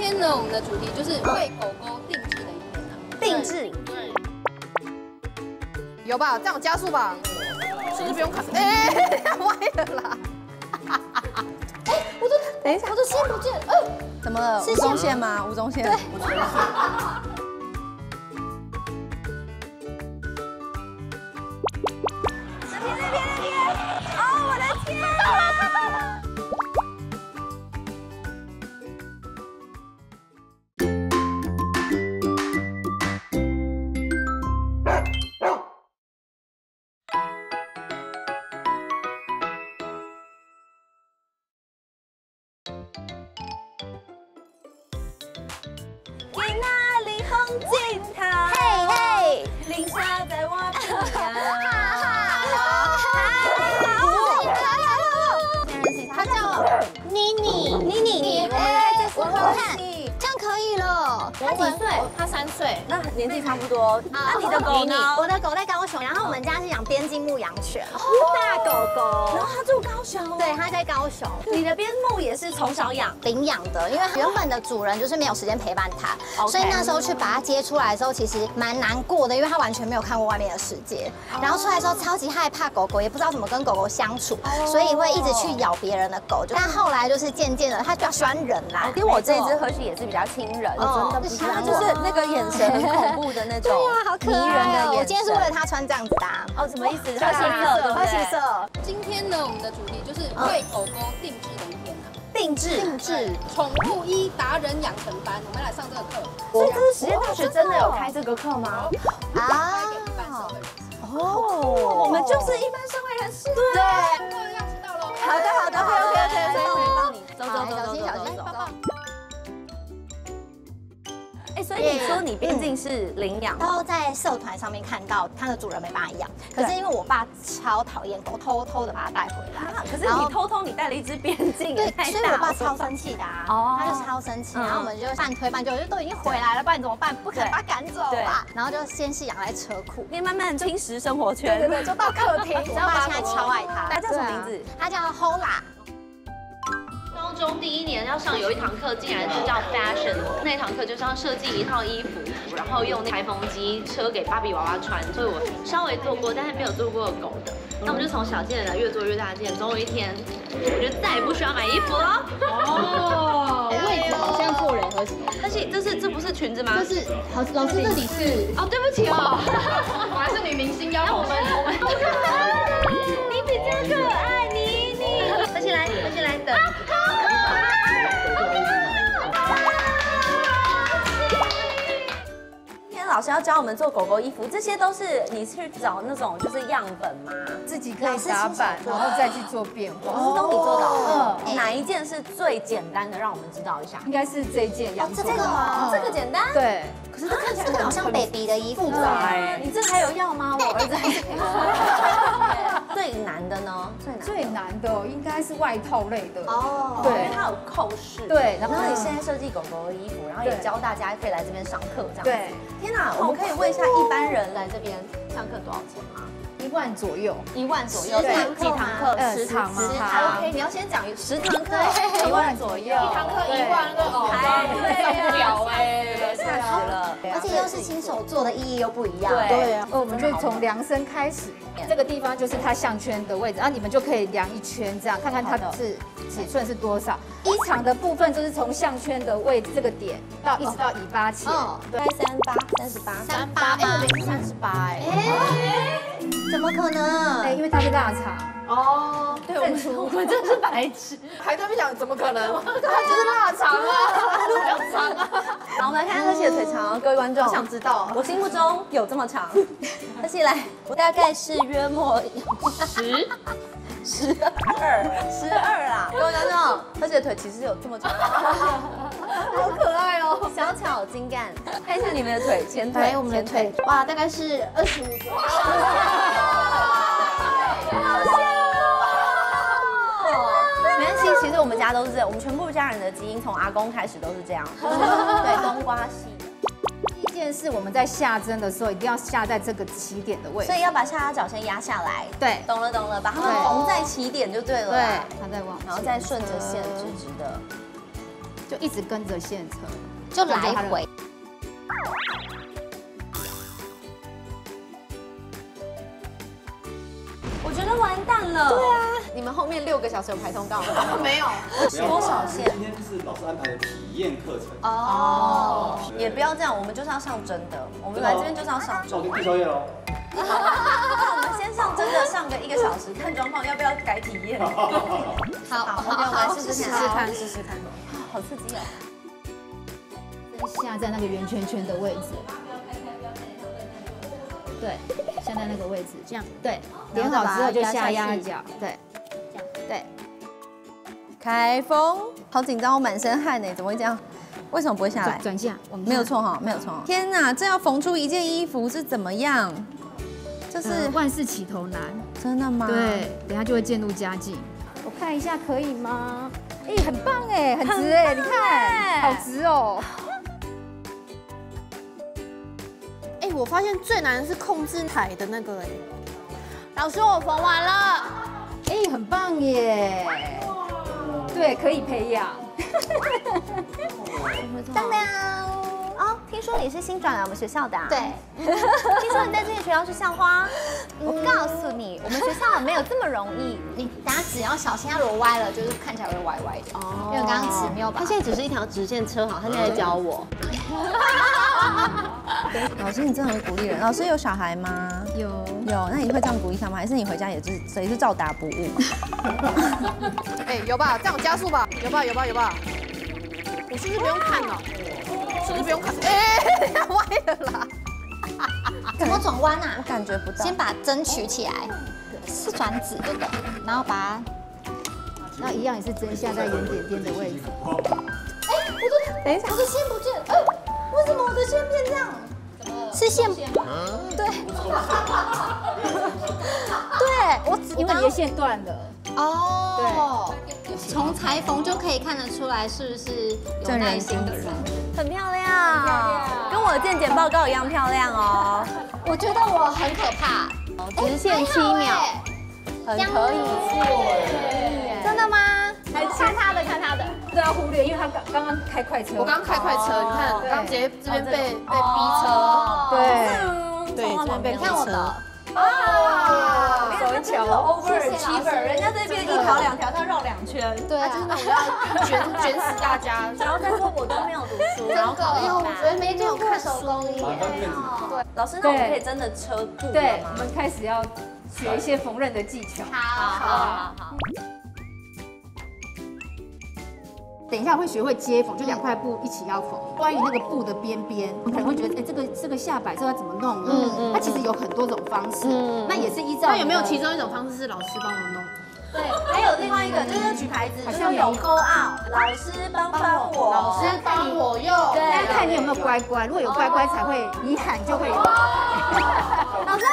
天呢，我们的主题就是为狗狗定制的一天啊。定制，对，有吧？这样加速吧，是不是不用看？哎，歪了啦！哎，我都等一下，我的线不见，呃，怎么了？是吴宗宪吗？吴宗宪。对。三岁，那年纪差不多。那你的狗呢？我的狗在高雄，然后我们家是养边境牧羊犬，大狗狗。然后它住高雄。对，它在高雄你的边牧也是从小养。领养的，因为原本的主人就是没有时间陪伴它所以那时候去把它接出来的时候，其实蛮难过的，因为它完全没有看过外面的世界。然后出来的时候超级害怕狗狗，也不知道怎么跟狗狗相处，所以会一直去咬别人的狗。但后来就是渐渐的，它比较喜欢人啦。因为我这一只和喜也是比较亲人，哦真的不是，它就是那个眼神很恐怖的那种，对呀，好可迷人！的。我今天是为了他穿这样子的啊。哦，什么意思？对啊喝喜色，对不对？色，今天呢，我们的主题就是为狗狗定制的一天啊。定制，定制，宠物医达人养成班，我们来上这个课，所以这是实验大学真的有开这个课吗？啊。哦，我们就是一般社会人士。对，课要知道喽。好的，好的，OK OK OK，帮你帮你，走走走走小心小走走心走。哎，所以你说你毕竟是领养，然后在社团上面看到它的主人没办法养，可是因为我爸超讨厌狗，偷偷的把它带回来。啊可是你偷偷你带了一只边境，也对，所以我爸。超生气的啊，哦他就超生气，嗯然后我们就半推半就，就都已经回来了，不然怎么办？不可能把它赶走对吧？然后就先是养在车库，你慢慢侵蚀生活圈。对对对，就到客厅。我爸现在超爱它，它叫什么名字？它叫 Hola。高中第一年要上有一堂课，竟然是叫 fashion，那堂课就是要设计一套衣服，然后用那台风机车给芭比娃娃穿，所以我稍微做过，但是没有做过狗的。那我们就从小件的越做越大件，总有一天，我就再也不需要买衣服了。哦，位置好像做人和谐，但是这是这不是裙子吗？这是好，老师这里是，哦，对不起哦，我还是女明星要我们我们。你比较可爱，妮妮。而且来，而且来等。老师要教我们做狗狗衣服，这些都是你去找那种就是样本吗？自己可以打版，然后再去做变化。这是都你做的哪一件是最简单的？让我们知道一下。应该是这件洋装。这个吗？这个简单。对，可是它看起来这个好像 baby 的衣服。哎，你这还有要吗？我儿子 最难的呢？最难。最难的应该是外套类的。哦，因为对它有扣式。对，然然后后你现在设计狗狗的衣服，然后也教大家可以来这边上课这样子。对，天哪，我们可以问一下一般人来这边上课多少钱吗？一万左右。一万左右，对几堂课？呃十十堂吗十堂 OK，你要先讲十堂课，一万左右，一堂课一万个哦，哎对啊上不了哎。吓死了。而且又是亲手做的，意义又不一样。对啊，哦，我们就从量身开始，这个地方就是它项圈的位置，然后你们就可以量一圈，这样看看它是尺寸是多少。衣长的部分就是从项圈的位置这个点到一直到尾巴前，嗯，对，三八三十八，三八哎，我吗们？是三十八哎。怎么可能？哎，因为它是腊肠，哦，对，我们 我们真是白痴，还在那边想怎么可能？它 就是腊肠啊，腊肠啊。好，我们来看看贺喜的腿长，各位观众，我想知道我心目中有这么长。贺喜来，我大概是约莫十，十二，十二啦。各位观众，贺喜的腿其实有这么长，好可爱哦。小巧精干。看一下你们的腿，前腿，哎，我们的腿，哇，大概是二十五左右。没关系，其实我们家都是这样，我们全部家人的基因从阿公开始都是这样，就 是对冬瓜系的，第一件事我们在下针的时候一定要下在这个起点的位置所。以要把下巴角先压下来。对懂了懂了，把它们缝在起点就对了对。，它在往，然后再顺着线直直的。就一直跟着线车，就来回。我觉得完蛋了。对啊，你们后面六个小时有排通告吗？没有。多少线？今天是老师安排的体验课程。哦。也不要这样，我们就是要上真的。我们来这边就是要上。那我就订宵夜喽。那我们先上真的，上个一个小时，看状况要不要改体验。好，好，我们来试试看，试试看。好刺激哦！下在那个圆圈圈的位置。对，下在那个位置，这样对，点好之后就下压脚，对，这样对。开封，好紧张，我满身汗呢，怎么会这样？为什么不会下来？转下，没有错哈，没有错。天哪，这要缝出一件衣服是怎么样？就是万事起头难，真的吗？对，等下就会渐入佳境。我看一下可以吗？哎，很棒哎，很直哎，你看，好直哦。哎我发现最难的是控制台的那个哎，老师我缝完了，哎，很棒耶，对，可以培养。当当，哦，听说你是新转来我们学校的，对，听说你在这里学校是校花，我告诉你，我们学校没有这么容易，你等下只要小心，它如果歪了，就是看起来会歪歪的，哦，因为刚刚纸没有把，它现在只是一条直线车好，他现在教我。老师，你真的很鼓励人。老师有小孩吗？有有。那你会这样鼓励他吗？还是你回家也是也是照答不误？哎，有吧？这样加速吧？有吧？有吧？有吧？我是不是不用看了？是不是不用看？哎，歪了啦！怎么转弯啊？我感觉不到。先把针取起来，是转子对的，然后把它，那一样也是针下在圆点点的位置。哎，我的，等一下，我的线不见，哎，为什么我的线变这样？是线，对，对我因为你的线断了哦，对，从裁缝就可以看得出来是不是有耐心的人，很漂亮，跟我的健检报告一样漂亮哦。我觉得我很可怕，直线七秒，很可以，真的吗？看他的，看他的，不要忽略，因为他刚刚刚开快车，我刚刚开快车，你看，刚直接这边被被逼车，对，对，这边被逼车。啊，手巧，over achiever，人家这边一条两条，他绕两圈，对啊，真的要卷 卷死大家，然后再说我都没有读书，然后考一百，我没做过手工艺，对，老师，那我们可以真的车布对，我们开始要学一些缝纫的技巧，好好。好好。等一下会学会接缝，就两块布一起要缝。关于那个布的边边，可能会觉得，哎，这个这个下摆这要怎么弄呢？嗯嗯。它其实有很多种方式，嗯，那也是依照。那有没有其中一种方式是老师帮我弄？对，还有另外一个就是举牌子，好像有勾啊，老师帮帮我，老师帮我用。对，看你有没有乖乖，如果有乖乖才会，你喊就会。老师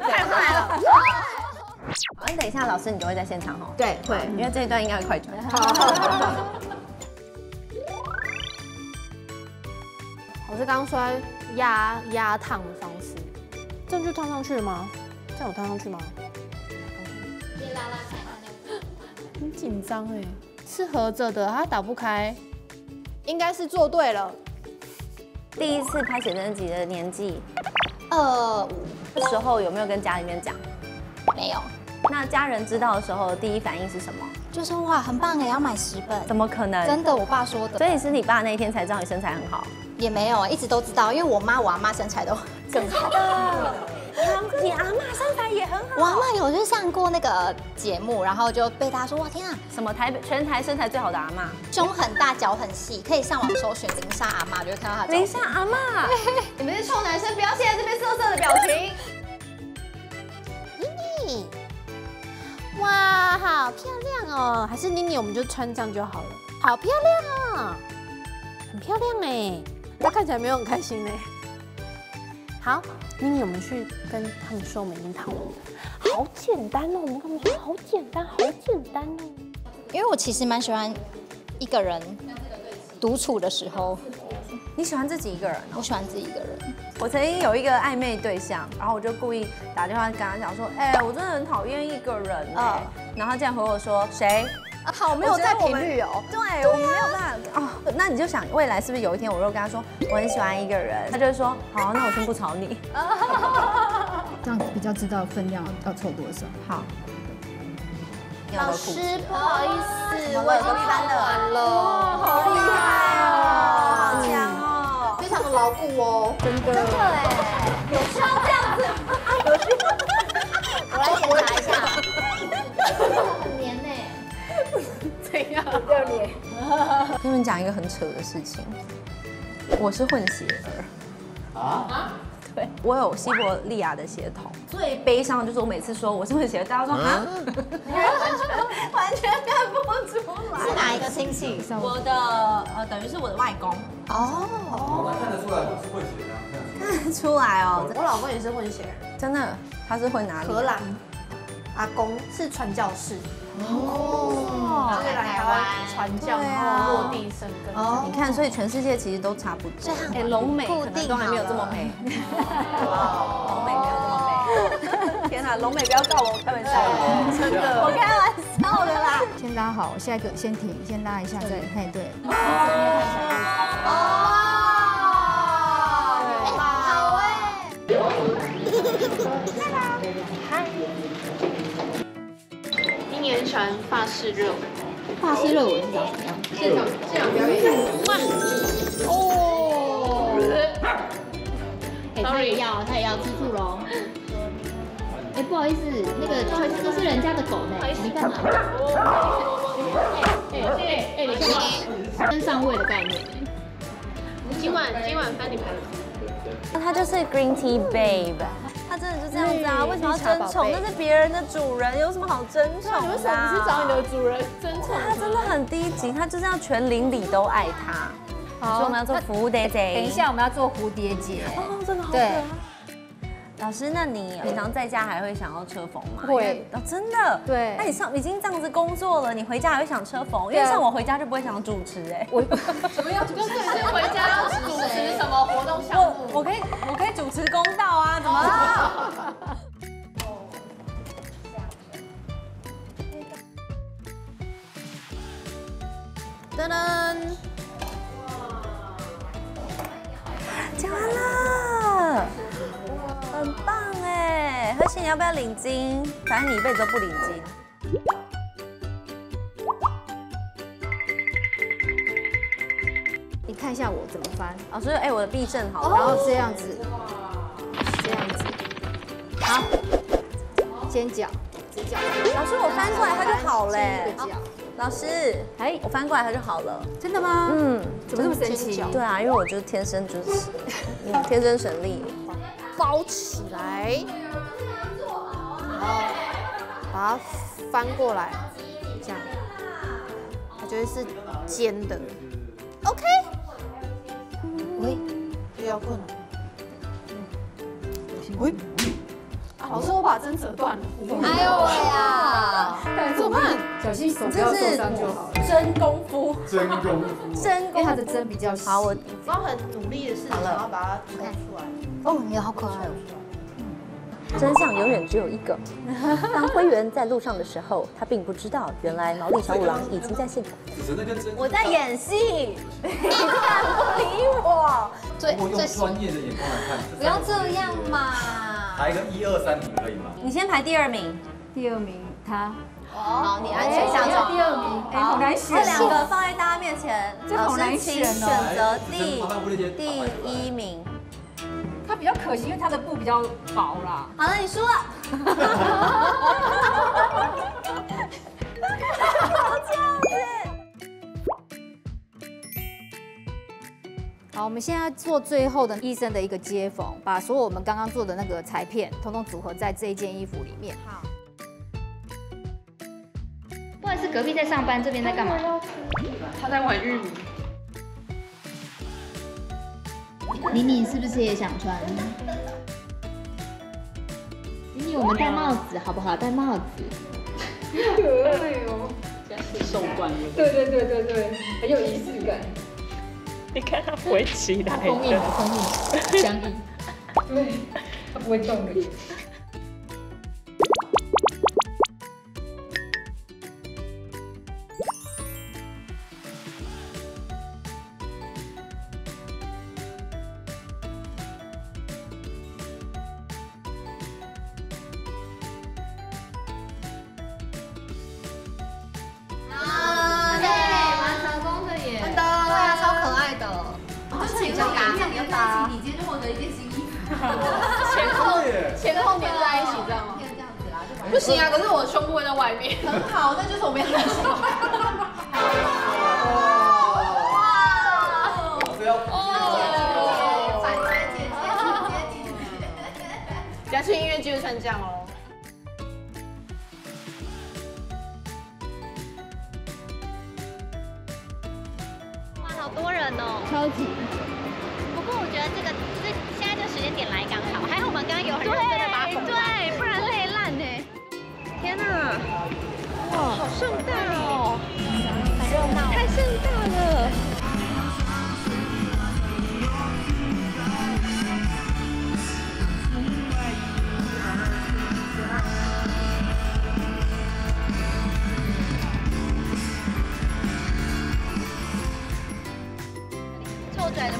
太快了！你等一下，老师你就会在现场哦。对，会，因为这一段应该会快转。我是刚刚说压压烫的方式，这样就烫上去了吗？这样有烫上去吗？别拉拉开，很紧张哎，是合着的，它打不开，应该是做对了。第一次拍写真集的年纪，二五。时候有没有跟家里面讲？没有。那家人知道的时候，第一反应是什么？就说哇，很棒哎，要买十本。怎么可能？真的，我爸说的。所以是你爸那一天才知道你身材很好？也没有啊，一直都知道，因为我妈、我阿妈身材都 更好。你阿妈身材也很好。我阿妈有去上过那个节目，然后就被大家说哇天啊，什么台北全台身材最好的阿妈，胸很大，脚很细，可以上网搜寻林莎阿妈，就会看到她。林莎阿妈，你们是臭男生，不要现在这边色色的表情。妮妮哇，好漂亮哦！还是妮妮，我们就穿这样就好了。好漂亮哦，很漂亮哎，她看起来没有很开心呢。好，妮妮，我们去跟他们说我们已经烫完了。好简单哦，我们跟他们说好简单，好简单哦。因为我其实蛮喜欢一个人独处的时候，你喜欢自己一个人哦？我喜欢自己一个人。我曾经有一个暧昧对象，然后我就故意打电话跟他讲说，哎、我真的很讨厌一个人、嗯然后他竟然回我说谁？啊，好没有在频率哦。对，我没有办法哦、那你就想未来是不是有一天我如果跟他说我很喜欢一个人，他就会说好，那我先不吵你。这样比较知道分量要凑多少。好。老师不好意思，我我已经翻完了，好厉害哦，好强哦！非常的牢固哦，真的，真的哎，有需 跟你们讲一个很扯的事情，我是混血儿。啊？对，我有西伯利亚的血统。最悲伤的就是我每次说我是混血儿，大家说啊，完全看不出来。是哪一个亲戚？我的呃，等于是我的外公。哦，我看得出来我是混血的啊，看得出来。看 得出来哦，我老公也是混血儿，真的，他是混哪里？荷兰，阿公是传教士，哦就是来台湾传教，然后落地生根。哦你看，所以全世界其实都差不多。哎，龙美可能都还没有这么美。龙美没有这么美。天哪，龙美不要告我，开玩笑，真的，我开玩笑的啦。先拉好，下一个先停，先拉一下再，哎，对。好今年传法式热舞，法式热舞是长什么样？现场现场表演。哎，他也要，他也要吃醋喽。哎，不好意思，那个这是人家的狗呢，你干嘛？哎哎你干嘛？跟上位的概念。今晚今晚翻你牌了。他就是 Green Tea Babe，他真的就这样子啊？为什么要争宠？那是别人的主人，有什么好争宠的？为什么不去找你的主人争宠？他真的很低级，他就是要全邻里都爱他。所以我们要做服务 day day。等一下我们要做蝴蝶结。哦，真的好可爱。老师，那你平常在家还会想要车缝吗？会真的。对那你上已经这样子工作了，你回家还会想车缝？因为像我回家就不会想主持哎。我就是回家要主持什么活动项目？我我可以我可以主持公道啊，怎么了？噔噔，讲完了，很棒哎！何喜，你要不要领巾？反正你一辈子都不领巾。你看一下我怎么翻，老师，哎，我的避震好然了。后这样子，这样子，好，尖角，直角，老师，我翻过来它就好嘞一。个角，老师，哎，我翻过来它就好了。真的吗？嗯，怎么这么神奇？对啊，因为我就是天生就是，嗯，天生神力。包起来，然后把它翻过来，这样，它就会是尖的。OK，喂，比较困了。喂，啊，老师，我把针折断了。哎呦喂呀！怎么办？小心手不要受伤就好了。真功夫，真功夫。真功夫。因为它的针比较细。好，我我要很努力的试着想要把它抽出来。哦，你好可爱哦。真相永远只有一个。当灰原在路上的时候，他并不知道，原来毛利小五郎已经在现场。我在演戏，你居然不理我。最如果用最专业的眼光来看，不要这样嘛。排个一二三名可以吗？你先排第二名，第二名他，好，你安全下哎场。第二名，哎，好难选这两哦。个放在大家面前，这好难老师请选择第第一名。它比较可惜，因为它的布比较薄啦。好了，你输了。好，我们现在做最后的医生的一个接缝，把所有我们刚刚做的那个裁片，统统组合在这一件衣服里面。好，不好意思，隔壁在上班，这边在干嘛？他在玩玉米。妮妮是不是也想穿？妮妮，我们戴帽子好不好？戴帽子。受惯了。对对对对对，很有仪式感。你看它不会起来封印的。封印相印，对，它不会动的。前后前后连在一起，这样吗？这样子啦，不行啊，可是我胸部会在外面。很好，那就是我们要的时候。这要反转姐姐，姐姐，要去音乐剧就穿这样哦。哇，好多人哦！超级。不过我觉得这个这时间点来刚好，还好我们刚刚有很认真的把它对对，不然累烂呢。天哪，哇，好盛大哦，很热闹，太盛大了。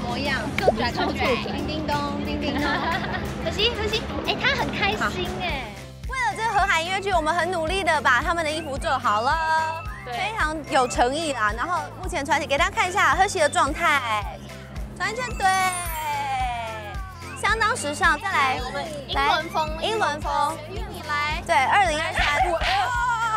模样，臭拽臭拽，叮叮咚，叮叮咚。可惜可惜，哎，他很开心哎。为了这个河海音乐剧，我们很努力的把他们的衣服做好了，非常有诚意啦。然后目前传奇给大家看一下贺喜的状态，转圈对，相当时尚。再来，我们英伦风英伦风，你来，对，二零二三，哇，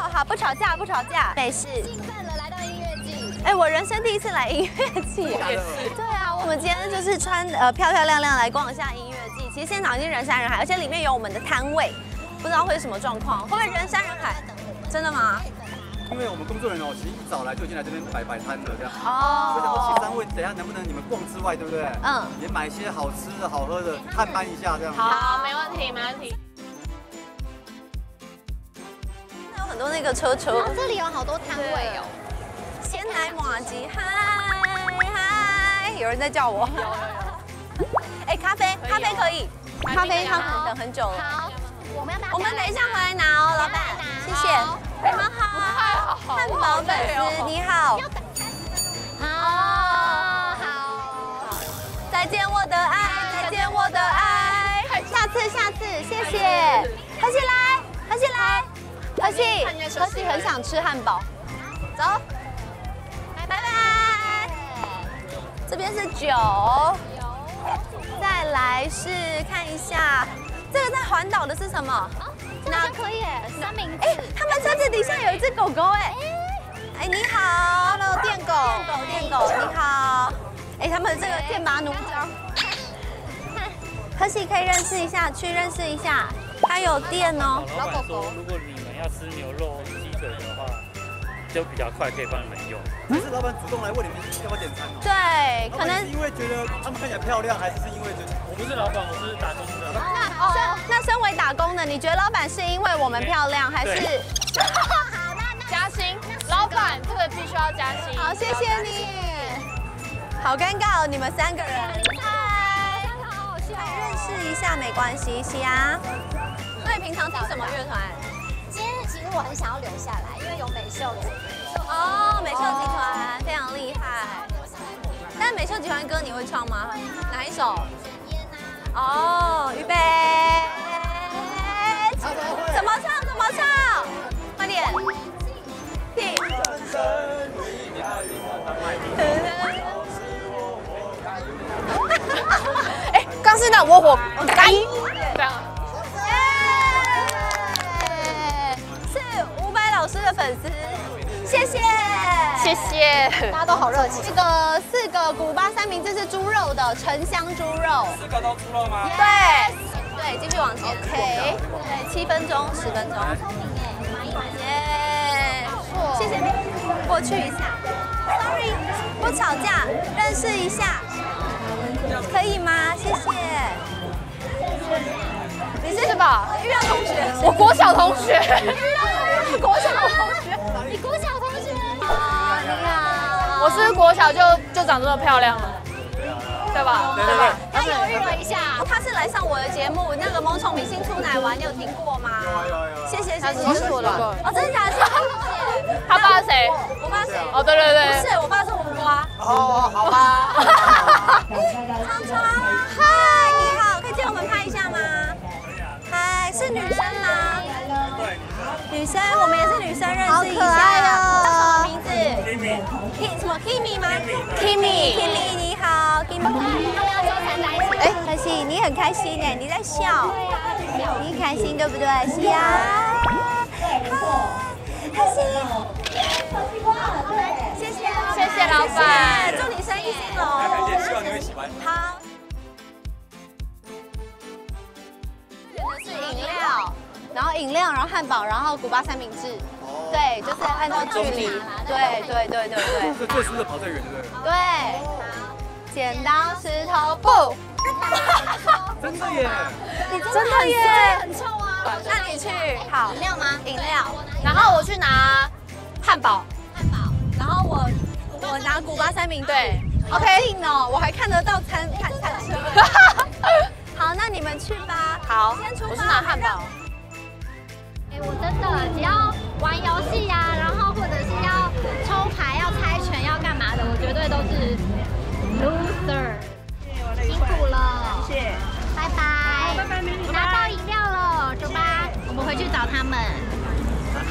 好，不吵架，不吵架，没事。兴奋了，来到音乐季。哎，我人生第一次来音乐季，也是。对啊，我们今天就是穿呃漂漂亮亮来逛一下音乐季。其实现场已经人山人海，而且里面有我们的摊位，不知道会是什么状况，会不会人山人海？真的吗？因为我们工作人员哦，其实一早来就已经来这边摆摆摊了，这样。哦所以想说，请三位，等一下能不能你们逛之外，对不对？嗯也买一些好吃的好喝的，探班一下这样。好，没问题，没问题。有很多那个车车，这里有好多摊位哦。鲜奶马吉，嗨嗨，有人在叫我。哎，咖啡，咖啡可以，咖啡他们等很久了。好，我们要？我们等一下回来拿哦，老板，谢谢。你们好，汉堡粉丝你好。好好。再见我的爱，再见我的爱，下次下次，谢谢。何西来，何西来，何西，何西很想吃汉堡，走，这边是酒，再来是看一下，这个在环岛的是什么？这好像可以耶，三明治。哎，他们车子底下有一只狗狗哎，哎你好，Hello 电狗，电狗电狗你好，哎他们这个电拔弩张，可喜 可以认识一下，去认识一下，它有电哦，老狗狗，如果你们要吃牛肉、鸡腿的话，就比较快可以帮你们用。还是老板主动来问你们要不要点餐哦。对，可能是因为觉得他们看起来漂亮，还是是因为觉得我不是老板，我是打工的。那身那身为打工的，你觉得老板是因为我们漂亮，还是？加薪，老板，这个必须要加薪。好，谢谢你。好尴尬哦，你们三个人。嗨，好好笑来认识一下没关系，西啊。那你平常听什么乐团？我很想要留下来，因为有美秀集。哦，美秀集团非常厉害。但美秀集团歌你会唱吗？哪一首？哦，预备。这个四个古巴三明治是猪肉的沉香猪肉，四个都猪肉吗？对，对，继续往前，OK，对，七分钟，十分钟，聪明哎，买一买。耶，谢谢你，过去一下，Sorry，不吵架，认识一下，可以吗？谢谢。你是什么？玉亮同学，我国小同学。国小就就长这么漂亮了。吗？对对对，他犹豫了一下，他是来上我的节目，那个《萌宠明星出奶丸》，你有听过吗？有啊有啊有啊。谢谢谢谢，他是我的哦，真的假的？谢谢。他爸是谁？我爸谁？哦，对对对不，是，我爸是黄瓜。哦，好吧。常常，嗨，你好，可以借我们拍一下吗？嗨，是女生吗？女生，我们也是女生，认识一下。好可爱哦叫什么？Kimi 什么？Kimi 吗？Kimi，Kimi 你好，Kimi。哎，可惜你很开心哎，你在笑，你开心对不对？是呀。开心。谢谢，谢谢老板。祝你生意兴隆。感谢，希望你会喜欢。好。选的是。饮料，然后饮料，然后汉堡，然后古巴三明治。对，就是按照距离。对对对对对 是最输的跑最远，对不对？对。剪刀石头布。真的耶！你真的耶！很臭啊！那你去好饮料吗？饮料。然后我去拿汉堡。汉堡。然后我 我拿古巴三明治。对。OK。近哦，我还看得到餐餐餐车。好，那你们去吧。好，先出发。我是拿汉堡。哎，我真的只要玩游戏呀，然后或者是要抽牌、要猜拳、要干嘛的，我绝对都是 loser。辛苦了，谢谢。拜拜。拜拜，拿到饮料了，走吧，我们回去找他们。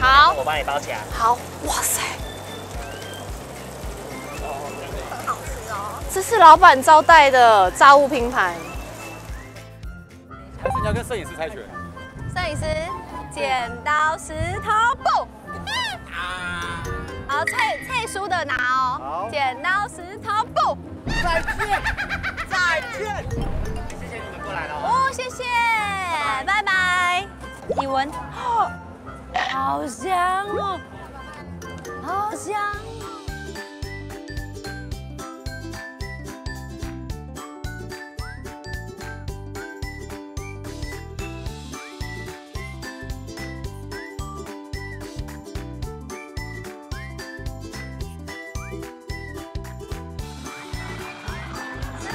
好，我帮你包起来。好，哇塞，好吃哦这是老板招待的炸物拼盘，还是你要跟摄影师猜拳？摄影师，剪刀石头布。好，蔡蔡输的拿哦。好剪刀石头布。再见，再见。谢谢你们过来了哦。哦，谢谢，拜拜。你闻，哦好香哦，好香。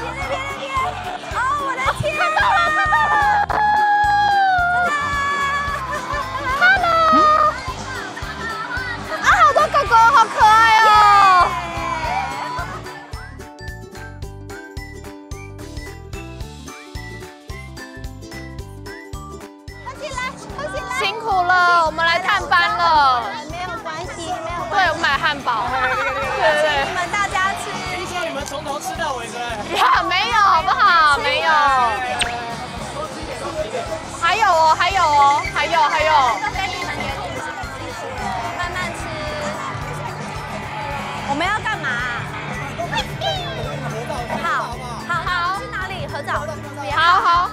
别、别、别。还有还有。都给你们，给你们，谢谢。慢慢吃。我们要干嘛？好，好，好，去哪里合照？好好。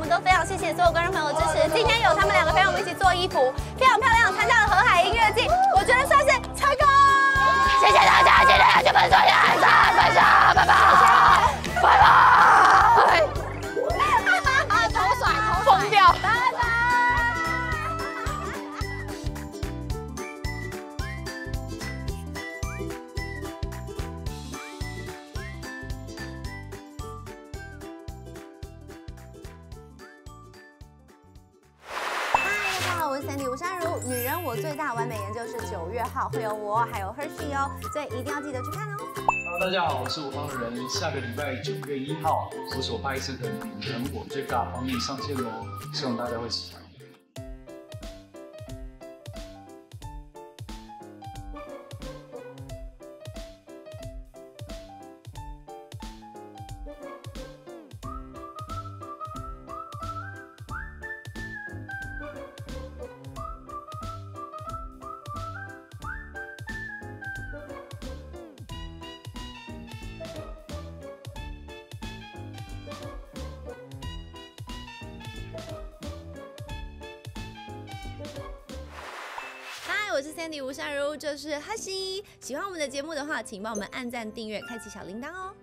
我们都非常谢谢所有观众朋友的支持。今天有他们两个陪我们一起做衣服，非常漂亮，参加了河海音乐季，我觉得算是会有我，还有 Hershey 哦，所以一定要记得去看哦。Hello，大家好，我是吴方人。下个礼拜九月一号，我所拍摄的《女人我最大》方面上线喽，希望大家会喜欢。喜欢我们的节目的话，请帮我们按赞、订阅、开启小铃铛哦。